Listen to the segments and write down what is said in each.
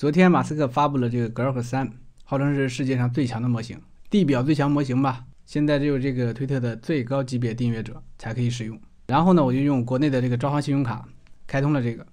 昨天马斯克发布了这个 Grok 三，号称是世界上最强的模型，地表最强模型吧。现在只有这个推特的最高级别订阅者才可以使用。然后呢，我就用国内的这个招行信用卡开通了这个，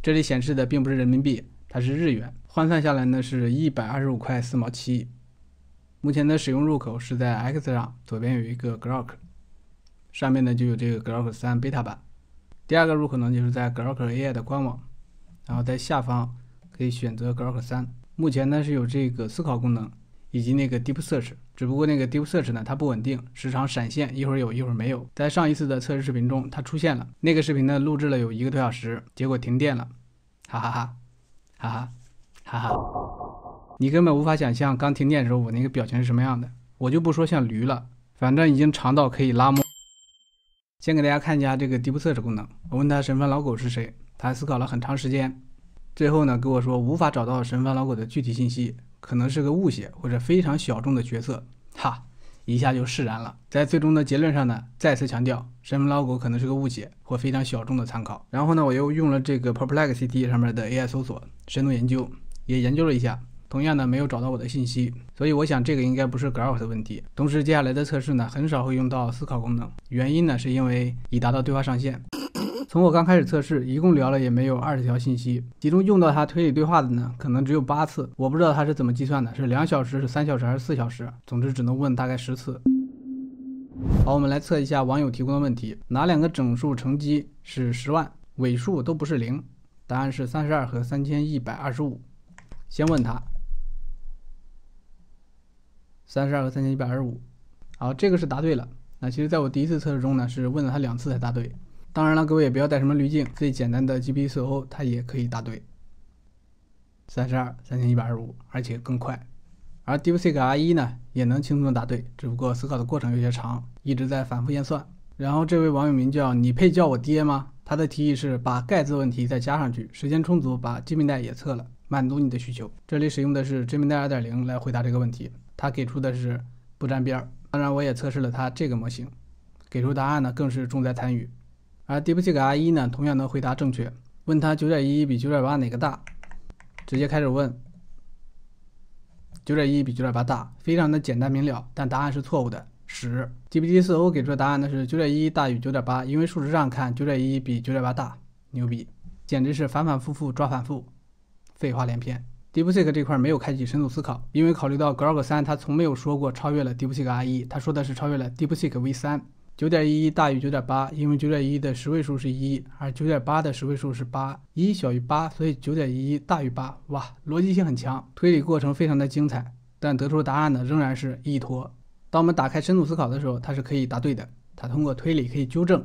这里显示的并不是人民币，它是日元，换算下来呢是一百二十五块四毛七。目前的使用入口是在 X 上，左边有一个 Grok，上面呢就有这个 Grok 三 beta 版。第二个入口呢就是在 Grok AI 的官网，然后在下方可以选择 Grok 三。目前呢是有这个思考功能以及那个 Deep Search，只不过那个 Deep Search 呢它不稳定，时常闪现，一会儿有一会儿没有。在上一次的测试视频中它出现了，那个视频呢录制了有一个多小时，结果停电了，哈哈哈，哈哈，哈哈。你根本无法想象刚停电的时候我那个表情是什么样的。我就不说像驴了，反正已经长到可以拉磨。先给大家看一下这个 Deep Search 功能。我问他神番老狗是谁，他思考了很长时间，最后呢跟我说无法找到神番老狗的具体信息，可能是个误写或者非常小众的角色。哈，一下就释然了。在最终的结论上呢，再次强调神番老狗可能是个误写或非常小众的参考。然后呢，我又用了这个 Perplexity 上面的 AI 搜索深度研究，也研究了一下。同样呢，没有找到我的信息，所以我想这个应该不是 Grok 的问题。同时，接下来的测试呢，很少会用到思考功能，原因呢，是因为已达到对话上限。从我刚开始测试，一共聊了也没有二十条信息，其中用到它推理对话的呢，可能只有八次。我不知道它是怎么计算的，是两小时、是三小时还是四小时？总之，只能问大概十次。好，我们来测一下网友提供的问题：哪两个整数乘积是十万？尾数都不是零？答案是三十二和三千一百二十五。先问他。三十二和三千一百二十五，好，这个是答对了。那其实在我第一次测试中呢，是问了他两次才答对。当然了，各位也不要带什么滤镜，最简单的 GPT-4o 它也可以答对。三十二、三千一百二十五，而且更快。而 DeepSeek R1 呢，也能轻松答对，只不过思考的过程有些长，一直在反复验算。然后这位网友名叫你配叫我爹吗？他的提议是把盖字问题再加上去，时间充足，把 Gemini 也测了，满足你的需求。这里使用的是 Gemini 2.0来回答这个问题。他给出的是不沾边儿，当然我也测试了他这个模型，给出答案呢更是重在参与。而 DeepSeek R1 呢同样能回答正确，问他9.1比9.8哪个大，直接开始问9.1比9.8大，非常的简单明了，但答案是错误的，屎。GPT-4o 给出的答案呢是9.1大于9.8，因为数值上看9.1比9.8大，牛逼，简直是反反复复抓反复，废话连篇。DeepSeek 这块没有开启深度思考，因为考虑到 Grok 三，它从没有说过超越了 DeepSeek R1，它说的是超越了 DeepSeek V3。9.1大于9.8，因为9.1的十位数是一，而9.8的十位数是八，一小于八，所以9.1大于八。哇，逻辑性很强，推理过程非常的精彩，但得出答案呢仍然是一坨。当我们打开深度思考的时候，它是可以答对的，它通过推理可以纠正。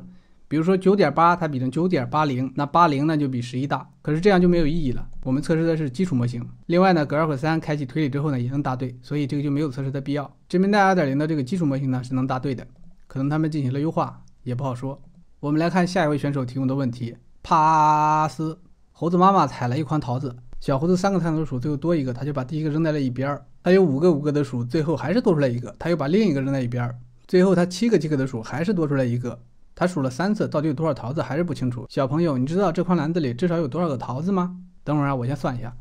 比如说九点八，它比成九点八零，那八零呢就比十一大。可是这样就没有意义了。我们测试的是基础模型。另外呢，Grok 三开启推理之后呢，也能答对，所以这个就没有测试的必要。Gemini 2.0的这个基础模型呢是能答对的，可能他们进行了优化，也不好说。我们来看下一位选手提供的问题：帕斯猴子妈妈采了一筐桃子，小猴子三个探头鼠，最后多一个，他就把第一个扔在了一边儿。他有五个五个的鼠，最后还是多出来一个，他又把另一个扔在一边儿。最后他七个七个的鼠，还是多出来一个。他数了三次，到底有多少桃子还是不清楚。小朋友，你知道这筐篮子里至少有多少个桃子吗？等会儿啊，我先算一下。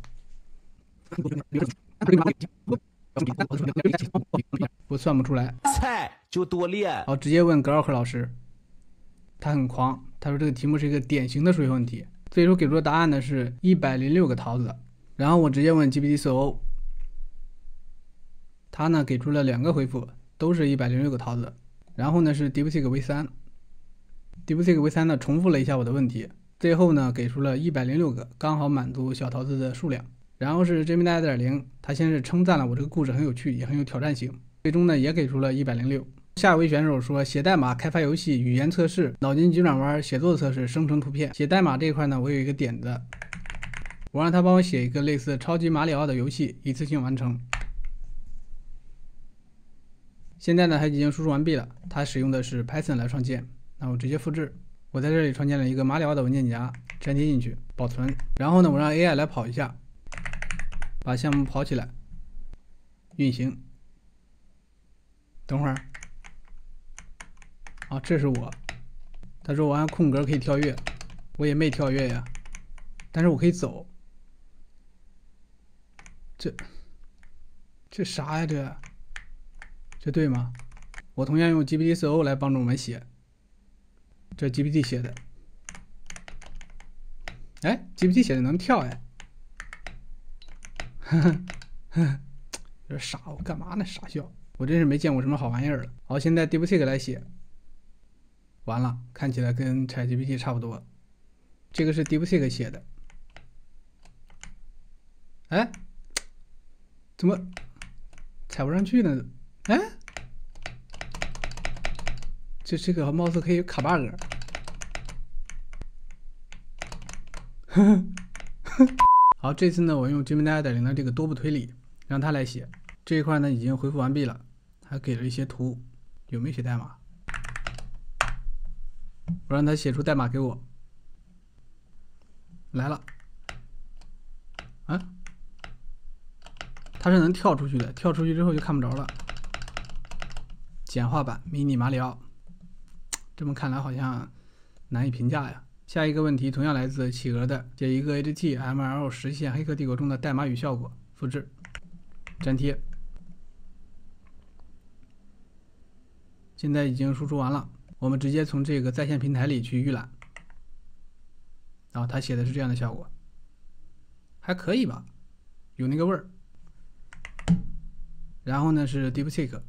我算不出来。菜就多练。好，直接问格奥克老师。他很狂，他说这个题目是一个典型的数学问题。最初给出的答案呢是一百零六个桃子。然后我直接问 GPT-4o，他呢给出了两个回复，都是一百零六个桃子。然后呢是 DeepSeek V3。DeepSeek V3 呢重复了一下我的问题，最后呢给出了一百零六个，刚好满足小桃子的数量。然后是 Gemini 2.0，它先是称赞了我这个故事很有趣，也很有挑战性，最终呢也给出了一百零六。下一位选手说写代码、开发游戏、语言测试、脑筋急转弯、写作测试、生成图片。写代码这一块呢，我有一个点子，我让他帮我写一个类似超级马里奥的游戏，一次性完成。现在呢，他已经输出完毕了，他使用的是 Python 来创建。那我直接复制，我在这里创建了一个马里奥的文件夹，粘贴进去，保存。然后呢，我让 AI 来跑一下，把项目跑起来，运行。等会儿，啊，这是我。他说我按空格可以跳跃，我也没跳跃呀，但是我可以走。这这啥呀？这这对吗？我同样用 GPT-4o 来帮助我们写，这 GPT 写的。哎，GPT 写的能跳哎，有点傻，我干嘛呢？傻笑，我真是没见过什么好玩意儿了。好，现在 DeepSeek 来写，完了，看起来跟 ChatGPT 差不多。这个是 DeepSeek 写的，哎，怎么踩不上去呢？哎，这这个貌似可以卡 bug。好，这次呢，我用 Gemini 2.0的这个多步推理，让它来写这一块呢，已经回复完毕了，还给了一些图，有没有写代码？我让它写出代码给我，来了，啊，它是能跳出去的，跳出去之后就看不着了。简化版迷你马里奥，这么看来好像难以评价呀。下一个问题同样来自企鹅的，写一个 HTML 实现《黑客帝国》中的代码与效果，复制，粘贴。现在已经输出完了，我们直接从这个在线平台里去预览。然后他写的是这样的效果，还可以吧，有那个味儿。然后呢是 DeepSeek，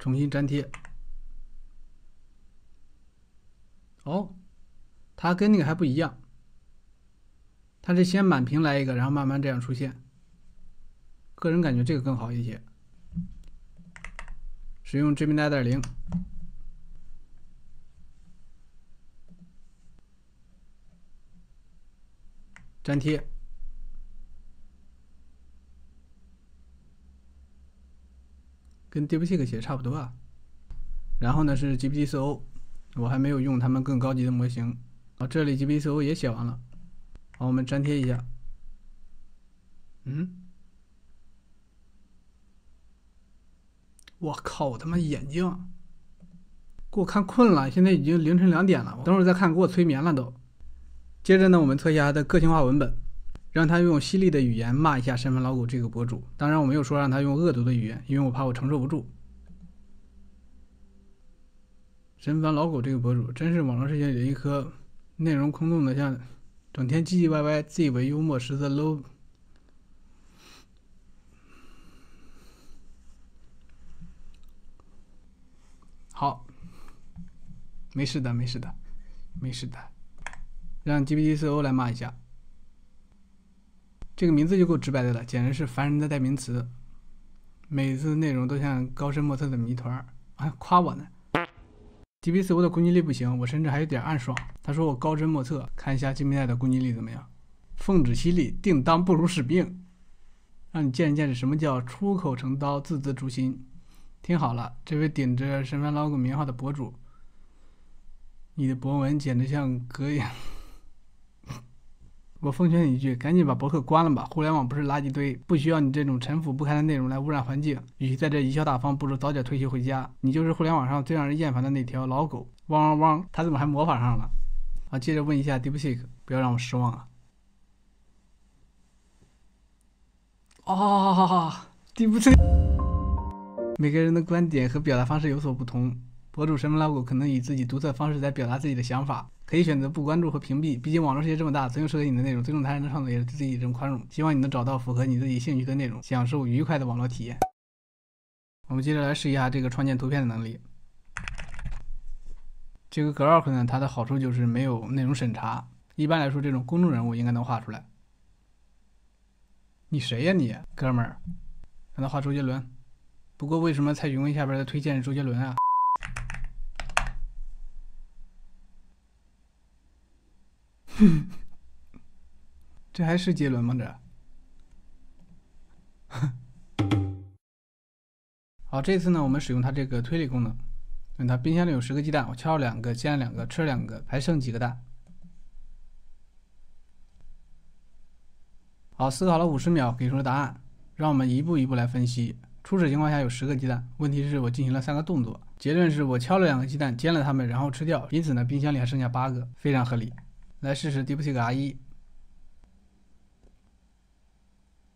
重新粘贴。哦，它跟那个还不一样，它是先满屏来一个，然后慢慢这样出现。个人感觉这个更好一些。使用 Gemini 2.0，粘贴，跟 DeepSeek 写差不多啊。然后呢是 GPT-4o。我还没有用他们更高级的模型。好，这里 GPTO 也写完了。好，我们粘贴一下。嗯，我靠！我他妈眼睛给我看困了，现在已经凌晨两点了。等会儿再看，给我催眠了都。接着呢，我们测一下它的个性化文本，让他用犀利的语言骂一下身份老狗这个博主。当然，我没有说让他用恶毒的语言，因为我怕我承受不住。神烦老狗这个博主真是网络世界里一颗内容空洞的，像整天唧唧歪歪、自以为幽默、实则 low。好，没事的，没事的，没事的。让 GPT-4o 来骂一下，这个名字就够直白的了，简直是烦人的代名词。每次内容都像高深莫测的谜团，还夸我呢。DB 四五的攻击力不行，我甚至还有点暗爽。他说我高深莫测，看一下金皮带的攻击力怎么样？奉旨犀利，定当不辱使命，让你见识见识什么叫出口成刀，字字诛心。听好了，这位顶着神烦老狗名号的博主，你的博文简直像格言。我奉劝你一句，赶紧把博客关了吧！互联网不是垃圾堆，不需要你这种陈腐不堪的内容来污染环境。与其在这贻笑大方，不如早点退休回家。你就是互联网上最让人厌烦的那条老狗，汪汪汪！他怎么还模仿上了？啊，接着问一下 DeepSeek，不要让我失望啊！哦，DeepSeek，每个人的观点和表达方式有所不同，博主神么老狗可能以自己独特方式在表达自己的想法。可以选择不关注和屏蔽，毕竟网络世界这么大，尊重适合你的内容，尊重他人的创作，也是对自己一种宽容。希望你能找到符合你自己兴趣的内容，享受愉快的网络体验。我们接着来试一下这个创建图片的能力。这个 Grok 呢，它的好处就是没有内容审查，一般来说，这种公众人物应该能画出来。你谁呀你，哥们儿？让他画周杰伦。不过为什么蔡徐坤下边的推荐是周杰伦啊？这还是杰伦吗？这。好，这次呢，我们使用它这个推理功能。它冰箱里有十个鸡蛋，我敲了两个，煎了两个，吃了两个，还剩几个蛋？好，思考了五十秒，给出了答案。让我们一步一步来分析。初始情况下有十个鸡蛋，问题是我进行了三个动作。结论是我敲了两个鸡蛋，煎了它们，然后吃掉，因此呢，冰箱里还剩下八个，非常合理。来试试 DeepSeek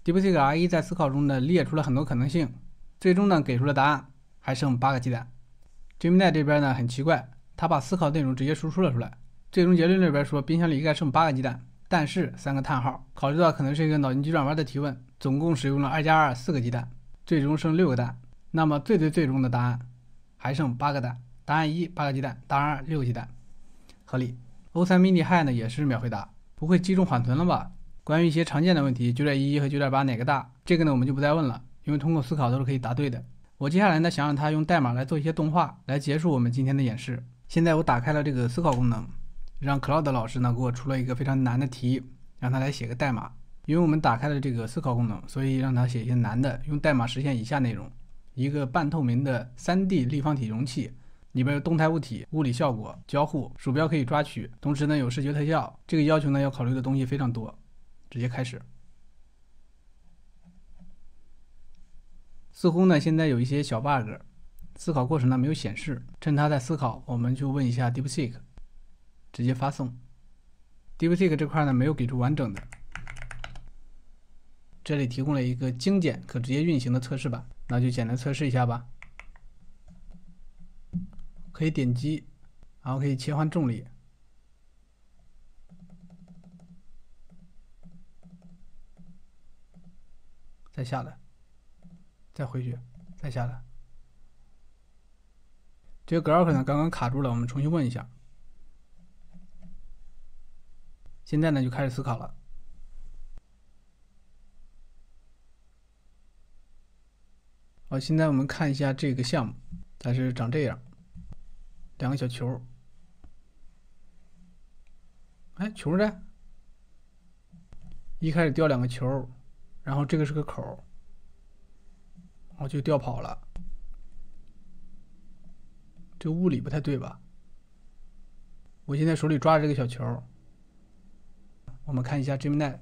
R1，DeepSeek R1 在思考中呢列出了很多可能性，最终呢给出了答案，还剩八个鸡蛋。Gemini 这边呢很奇怪，他把思考内容直接输出了出来，最终结论里边说冰箱里应该剩八个鸡蛋，但是三个叹号，考虑到可能是一个脑筋急转弯的提问，总共使用了二加二四个鸡蛋，最终剩六个蛋。那么最最最终的答案还剩八个蛋。答案一八个鸡蛋，答案二六个鸡蛋，合理。O3 mini High 呢也是秒回答，不会击中缓存了吧？关于一些常见的问题，九点一和九点八哪个大？这个呢我们就不再问了，因为通过思考都是可以答对的。我接下来呢想让它用代码来做一些动画，来结束我们今天的演示。现在我打开了这个思考功能，让 Cloud 老师呢给我出了一个非常难的题，让他来写个代码。因为我们打开了这个思考功能，所以让他写一些难的，用代码实现以下内容：一个半透明的 3D 立方体容器，里边有动态物体、物理效果、交互，鼠标可以抓取，同时呢有视觉特效。这个要求呢要考虑的东西非常多。直接开始。似乎呢，现在有一些小 bug，思考过程呢没有显示。趁他在思考，我们就问一下 DeepSeek，直接发送。DeepSeek 这块呢没有给出完整的，这里提供了一个精简可直接运行的测试版，那就简单测试一下吧。可以点击，然后可以切换重力。再下来，再回去，再下来。这个 Grok 呢，刚刚卡住了，我们重新问一下。现在呢，就开始思考了。好，现在我们看一下这个项目，它是长这样，两个小球。哎，球呢？一开始掉两个球。然后这个是个口，我就掉跑了。这物理不太对吧？我现在手里抓着这个小球，我们看一下 Gemini，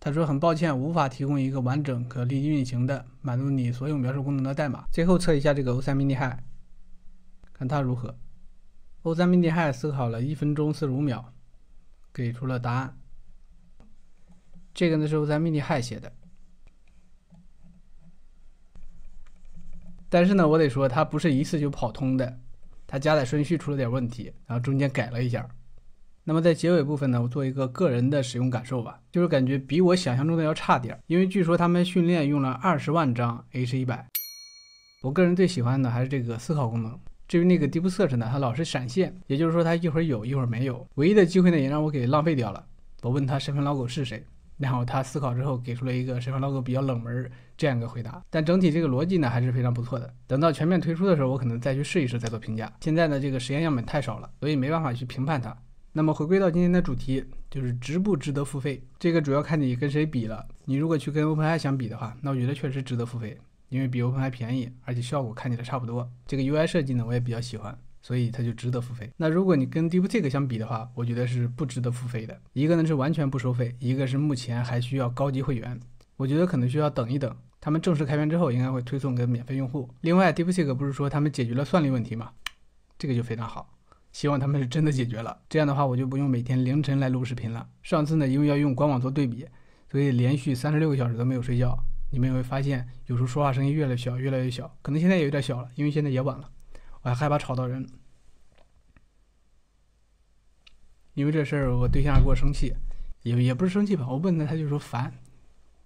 他说很抱歉，无法提供一个完整可立即运行的满足你所有描述功能的代码。最后测一下这个 O3 Mini High，看它如何。O3 Mini hi 思考了一分钟四十五秒，给出了答案。这个呢是 O3 Mini hi 写的。但是呢，我得说，它不是一次就跑通的，它加载顺序出了点问题，然后中间改了一下。那么在结尾部分呢，我做一个个人的使用感受吧，就是感觉比我想象中的要差点，因为据说他们训练用了二十万张 H100。我个人最喜欢的还是这个思考功能。至于那个 Deep Search 呢，它老是闪现，也就是说它一会儿有一会儿没有。唯一的机会呢，也让我给浪费掉了。我问他身份老狗是谁？然后他思考之后给出了一个身份 logo 比较冷门这样一个回答，但整体这个逻辑呢还是非常不错的。等到全面推出的时候，我可能再去试一试再做评价。现在呢这个实验样本太少了，所以没办法去评判它。那么回归到今天的主题，就是值不值得付费？这个主要看你跟谁比了。你如果去跟 OpenAI 相比的话，那我觉得确实值得付费，因为比 OpenAI 便宜，而且效果看起来差不多。这个 UI 设计呢我也比较喜欢。所以它就值得付费。那如果你跟 DeepSeek 相比的话，我觉得是不值得付费的。一个呢是完全不收费，一个是目前还需要高级会员。我觉得可能需要等一等，他们正式开源之后应该会推送给免费用户。另外，DeepSeek 不是说他们解决了算力问题吗？这个就非常好，希望他们是真的解决了。这样的话，我就不用每天凌晨来录视频了。上次呢，因为要用官网做对比，所以连续三十六个小时都没有睡觉。你们也会发现，有时候说话声音越来越小，越来越小，可能现在也有点小了，因为现在也晚了。我还害怕吵到人，因为这事儿我对象给我生气，也也不是生气吧，我问他他就说烦，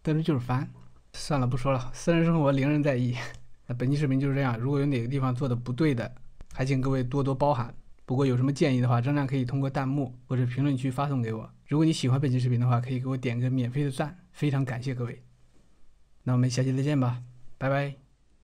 但是就是烦，算了不说了，私人生活零人在意。那本期视频就是这样，如果有哪个地方做的不对的，还请各位多多包涵。不过有什么建议的话，仍然可以通过弹幕或者评论区发送给我。如果你喜欢本期视频的话，可以给我点个免费的赞，非常感谢各位。那我们下期再见吧，拜拜。